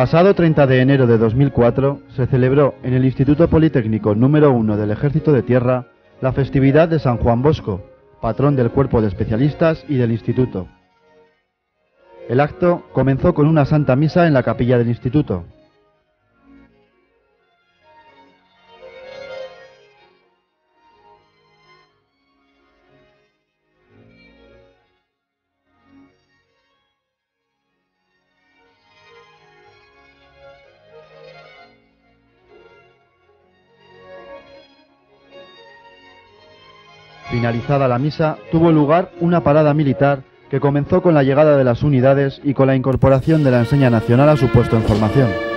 pasado 30 de enero de 2004 se celebró en el Instituto Politécnico número 1 del Ejército de Tierra la festividad de San Juan Bosco, patrón del cuerpo de especialistas y del instituto. El acto comenzó con una santa misa en la capilla del instituto. Finalizada la misa, tuvo lugar una parada militar que comenzó con la llegada de las unidades y con la incorporación de la enseña nacional a su puesto en formación.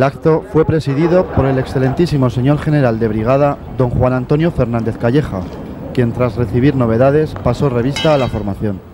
El acto fue presidido por el excelentísimo señor general de brigada, don Juan Antonio Fernández Calleja, quien tras recibir novedades pasó revista a la formación.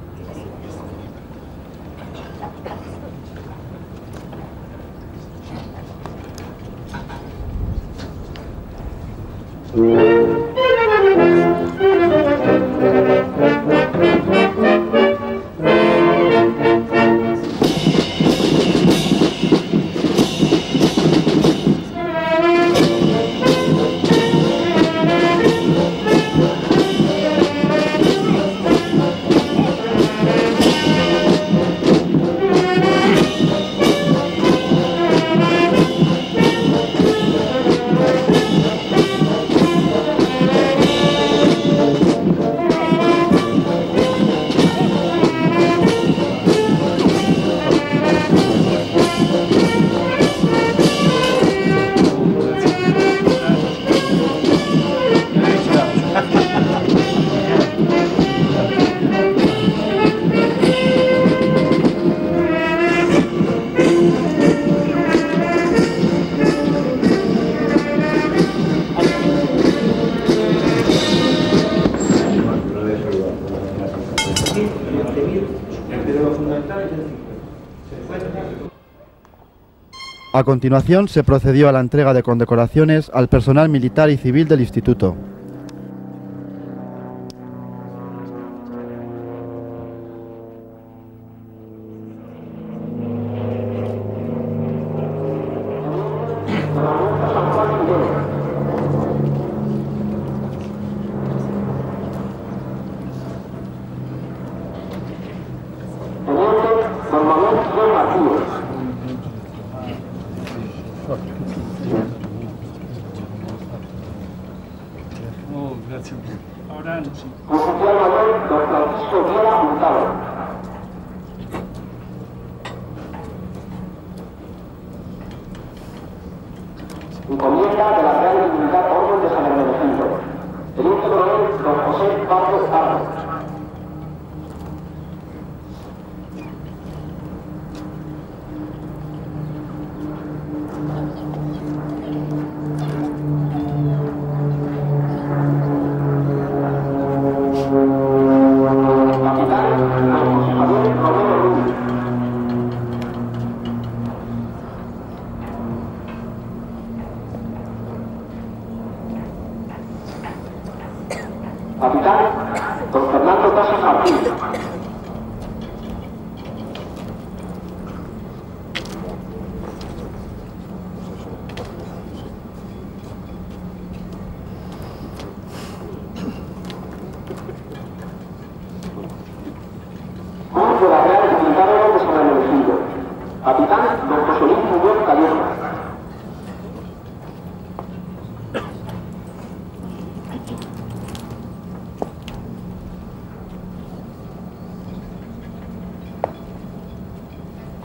A continuación se procedió a la entrega de condecoraciones al personal militar y civil del instituto.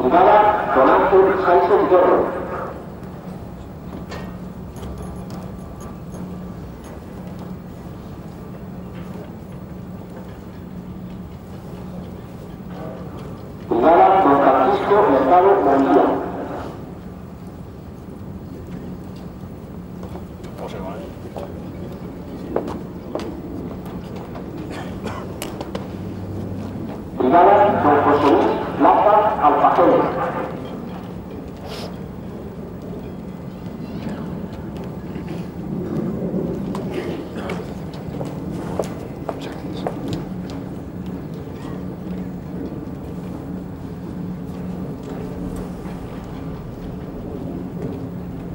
茨ドラッグ最速道路茨の格式をメタルモニア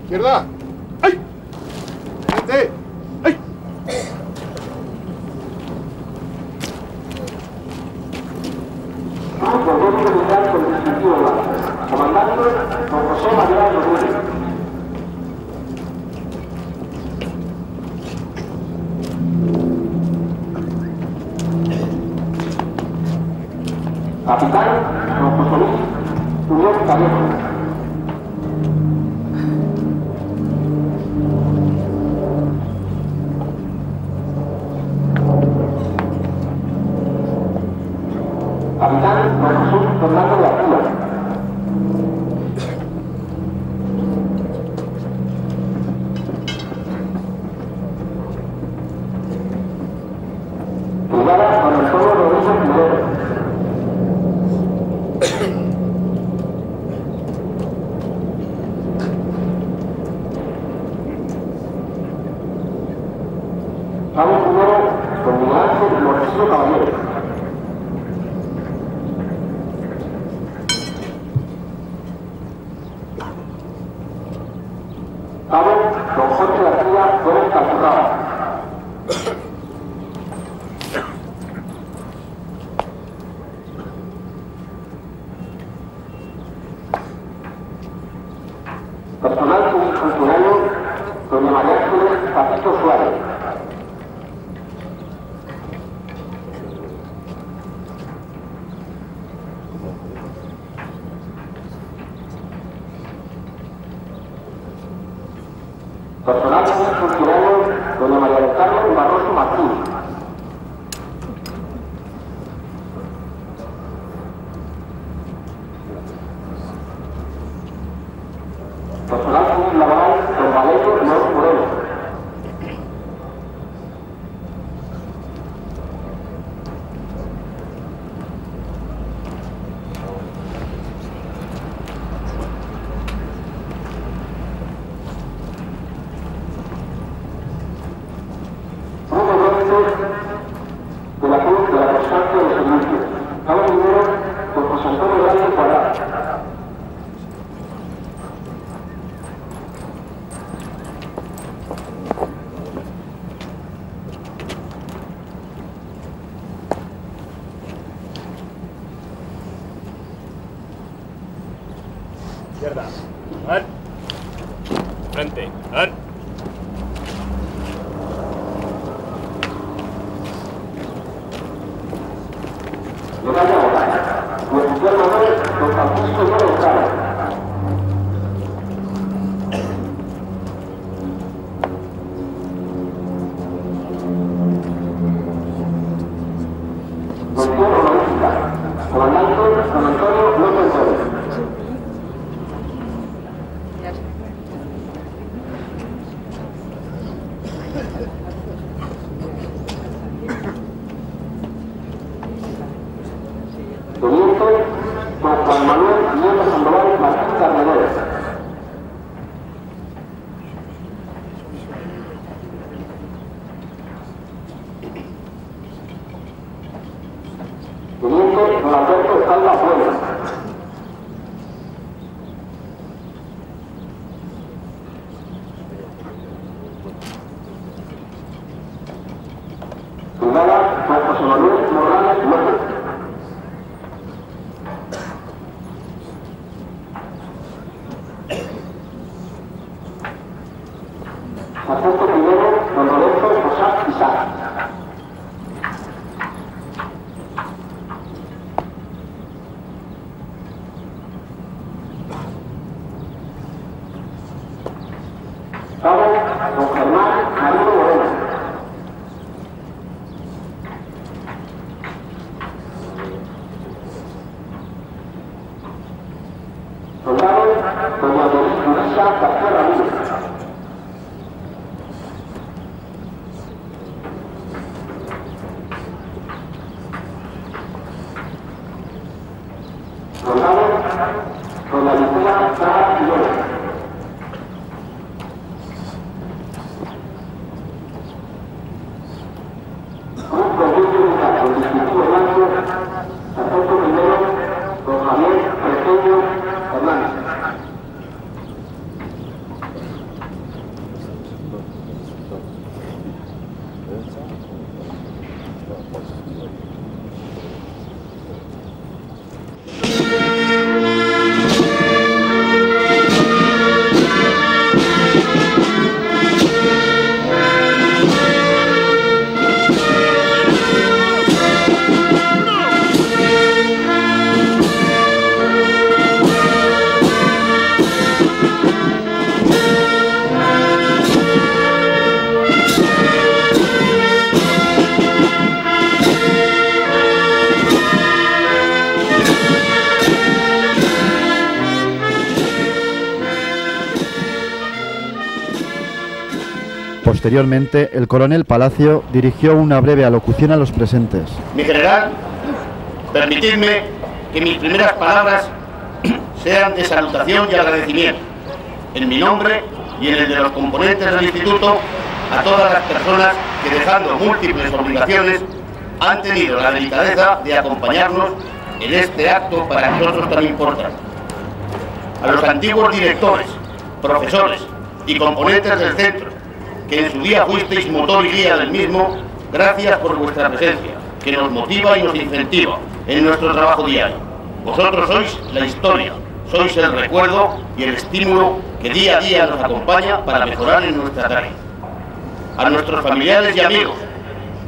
Izquierda. estructurados, doña María del Carmen Barroso Posteriormente, el coronel Palacio dirigió una breve alocución a los presentes. Mi general, permitidme que mis primeras palabras sean de salutación y agradecimiento, en mi nombre y en el de los componentes del instituto, a todas las personas que dejando múltiples obligaciones han tenido la delicadeza de acompañarnos en este acto para nosotros tan importante. A los antiguos directores, profesores y componentes del centro, que en su día fuisteis motor y guía del mismo, gracias por vuestra presencia, que nos motiva y nos incentiva en nuestro trabajo diario. Vosotros sois la historia, sois el recuerdo y el estímulo que día a día nos acompaña para mejorar en nuestra tarea. A nuestros familiares y amigos,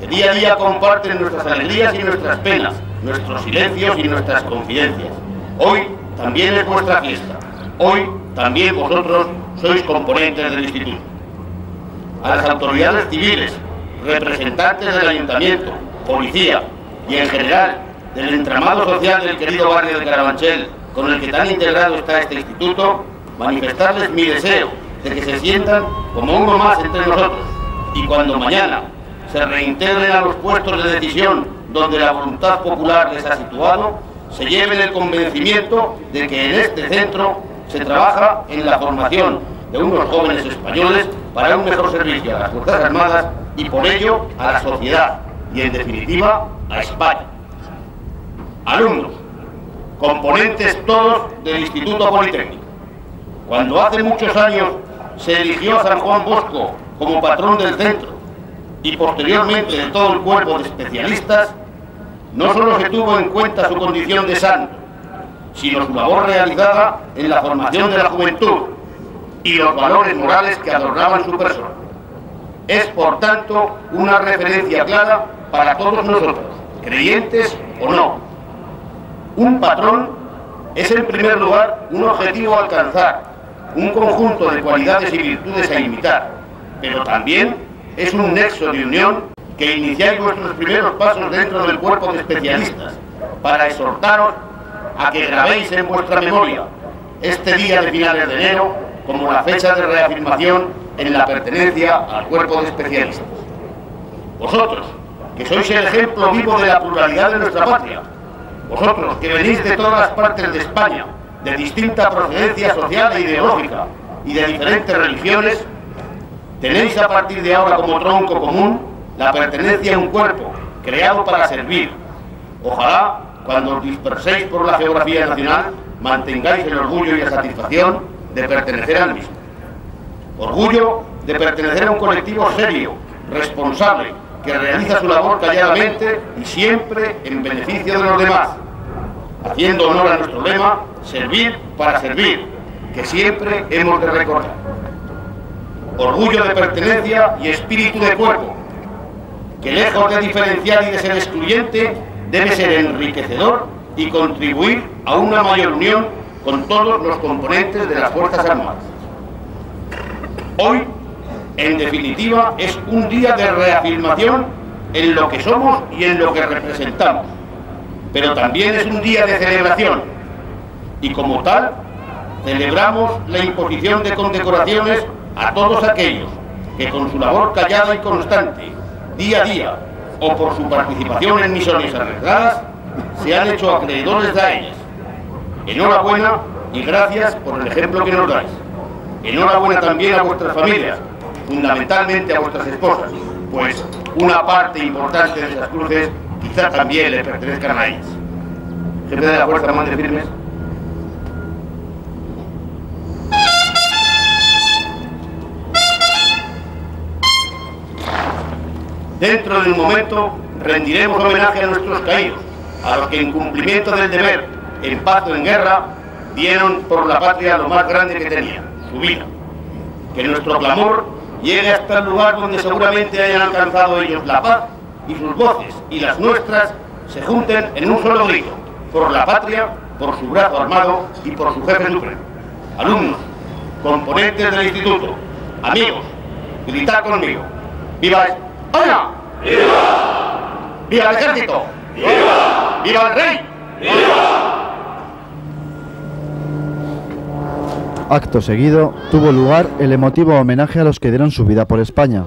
que día a día comparten nuestras alegrías y nuestras penas, nuestros silencios y nuestras confidencias. Hoy también es vuestra fiesta. Hoy también vosotros sois componentes del instituto a las autoridades civiles, representantes del ayuntamiento, policía y en general del entramado social del querido barrio de Carabanchel, con el que tan integrado está este instituto, manifestarles mi deseo de que se sientan como uno más entre nosotros y cuando mañana se reintegren a los puestos de decisión donde la voluntad popular les ha situado, se lleven el convencimiento de que en este centro se trabaja en la formación de unos jóvenes españoles para un mejor servicio a las Fuerzas Armadas y por ello a la sociedad y en definitiva a España. Alumnos, componentes todos del Instituto Politécnico. Cuando hace muchos años se eligió a San Juan Bosco como patrón del centro y posteriormente de todo el cuerpo de especialistas, no solo se tuvo en cuenta su condición de santo, sino su labor realizada en la formación de la juventud y los valores morales que adornaban su persona. Es, por tanto, una referencia clara para todos nosotros, creyentes o no. Un patrón es, en primer lugar, un objetivo a alcanzar, un conjunto de cualidades y virtudes a imitar, pero también es un nexo de unión que iniciáis vuestros primeros pasos dentro del cuerpo de especialistas para exhortaros a que grabéis en vuestra memoria este día de finales de enero como la fecha de reafirmación en la pertenencia al cuerpo de especialistas. Vosotros, que sois el ejemplo vivo de la pluralidad de nuestra patria, vosotros que venís de todas las partes de España, de distinta procedencia social e ideológica y de diferentes religiones, tenéis a partir de ahora como tronco común la pertenencia a un cuerpo creado para servir. Ojalá, cuando os disperséis por la geografía nacional, mantengáis el orgullo y la satisfacción de pertenecer al mismo. Orgullo de pertenecer a un colectivo serio, responsable, que realiza su labor calladamente y siempre en beneficio de los demás, haciendo honor a nuestro lema, servir para servir, que siempre hemos de recordar. Orgullo de pertenencia y espíritu de cuerpo, que lejos de diferenciar y de ser excluyente, debe ser enriquecedor y contribuir a una mayor unión con todos los componentes de las Fuerzas Armadas. Hoy, en definitiva, es un día de reafirmación en lo que somos y en lo que representamos, pero también es un día de celebración y como tal celebramos la imposición de condecoraciones a todos aquellos que con su labor callada y constante, día a día, o por su participación en misiones arriesgadas, se han hecho acreedores de ellas. Enhorabuena y gracias por el ejemplo que nos dais. Enhorabuena también a vuestras familias, fundamentalmente a vuestras esposas, pues una parte importante de esas cruces quizá también le pertenezcan a ellas. Jefe de la Fuerza Madre Firmes. Dentro de un momento rendiremos homenaje a nuestros caídos, a los que en cumplimiento del deber, en paz o en guerra, dieron por la patria lo más grande que tenían, su vida. Que nuestro clamor llegue hasta el lugar donde seguramente hayan alcanzado ellos la paz y sus voces y las nuestras se junten en un solo grito, por la patria, por su brazo armado y por su jefe supremo. Alumnos, componentes del instituto, amigos, gritad conmigo. ¡Viva España! ¡Viva! ¡Viva el ejército! ¡Viva! ¡Viva el rey! Acto seguido, tuvo lugar el emotivo homenaje a los que dieron su vida por España.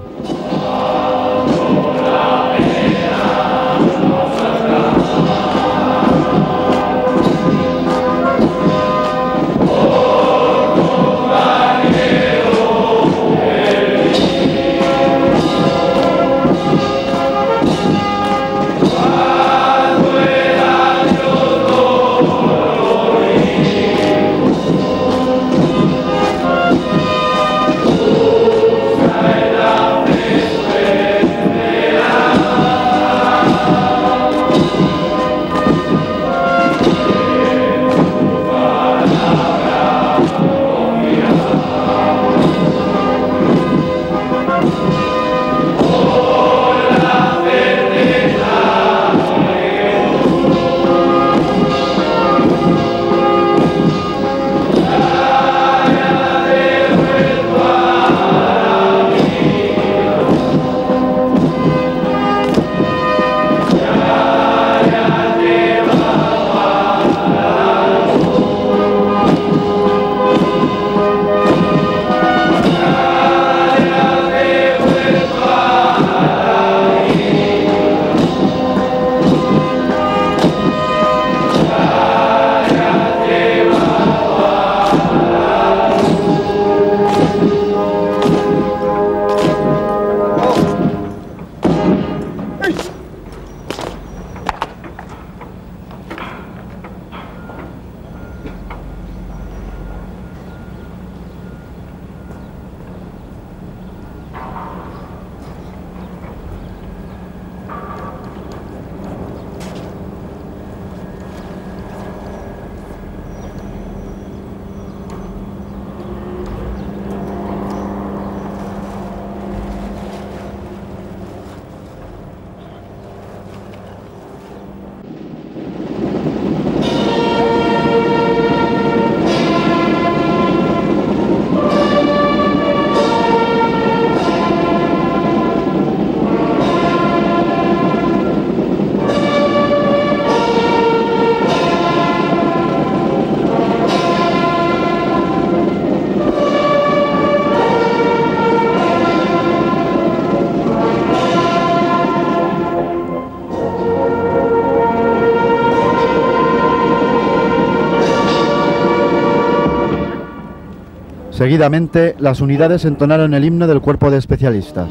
Seguidamente, las unidades entonaron el himno del cuerpo de especialistas.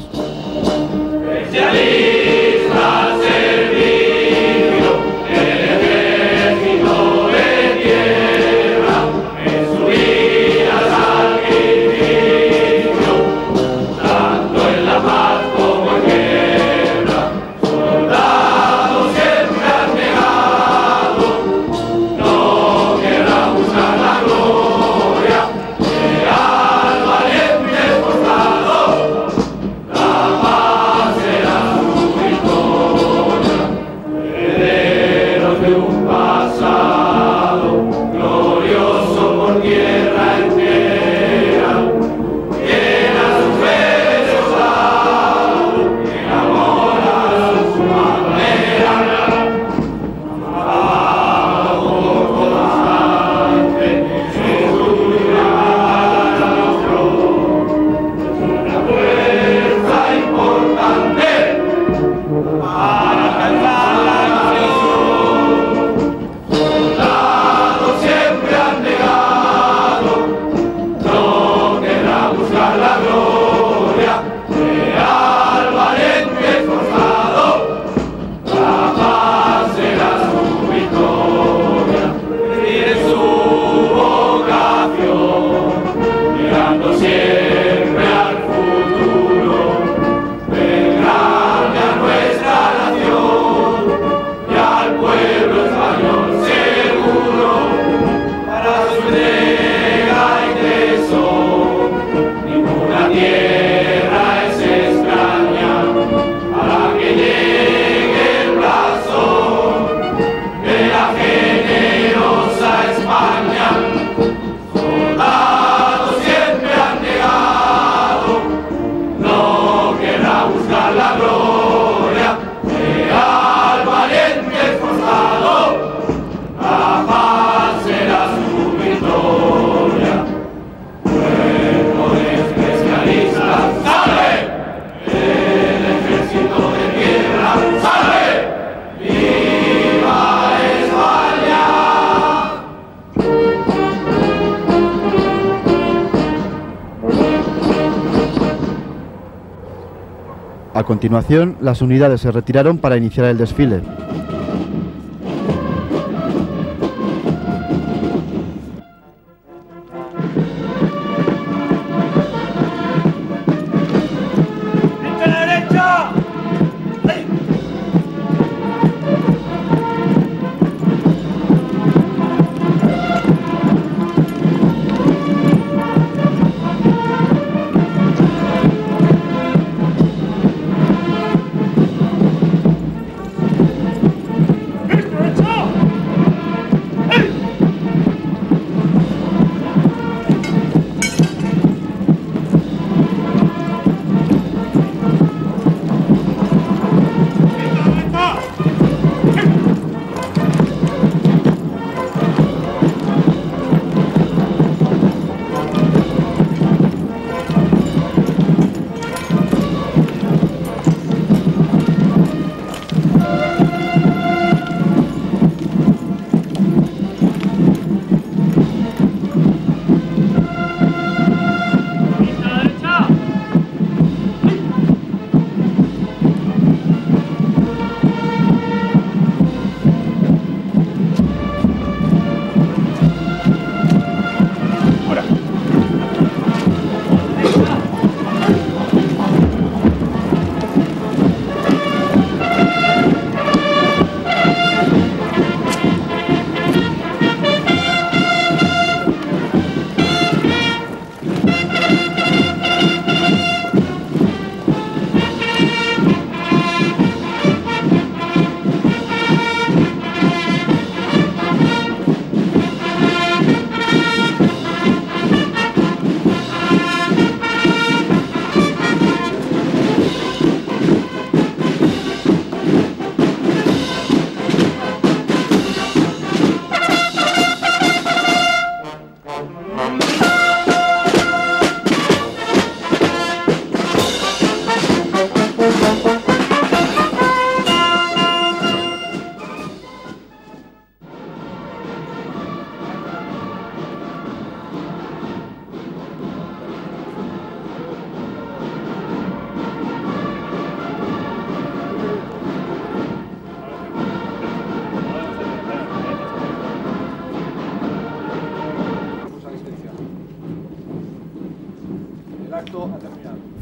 A continuación, las unidades se retiraron para iniciar el desfile.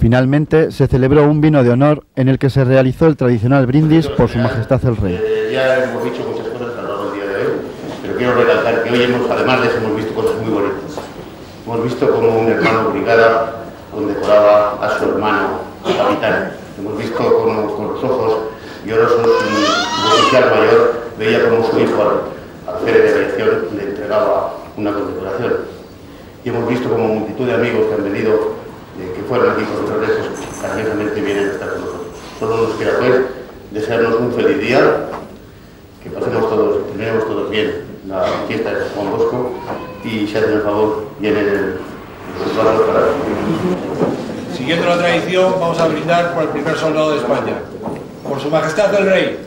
Finalmente se celebró un vino de honor en el que se realizó el tradicional brindis por su majestad el rey. Eh, ya hemos dicho muchas cosas a lo largo del día de hoy, pero quiero recalcar que hoy hemos, además de eso, hemos visto cosas muy bonitas. Hemos visto como un hermano brigada condecoraba a su hermano capitán. Hemos visto como con los ojos llorosos un oficial mayor veía como su hijo al, jefe de aviación le entregaba una condecoración. Y hemos visto como multitud de amigos que han venido eh, que fueron aquí con nosotros, cariñosamente vienen a estar con nosotros. Solo nos queda pues desearnos un feliz día, que pasemos todos, terminemos todos bien la fiesta de San Juan Bosco y si hacen el favor, llenen el, los brazos para Siguiendo la tradición, vamos a brindar por el primer soldado de España. Por su majestad el rey.